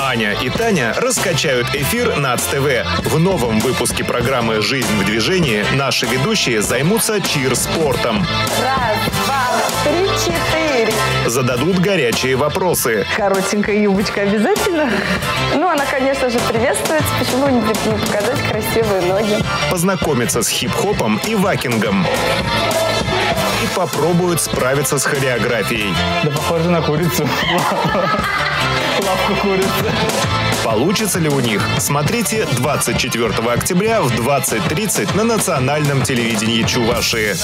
Аня и Таня раскачают эфир НАЦ ТВ. В новом выпуске программы «Жизнь в движении» наши ведущие займутся чир-спортом. Раз, два, три, четыре. Зададут горячие вопросы. Коротенькая юбочка обязательно? Ну, она, конечно же, приветствуется. Почему не, показать красивые ноги? Познакомятся с хип-хопом и вакингом. И попробуют справиться с хореографией. Да похоже на курицу. Лапку курицы. Получится ли у них? Смотрите 24 октября в 20.30 на национальном телевидении Чувашии.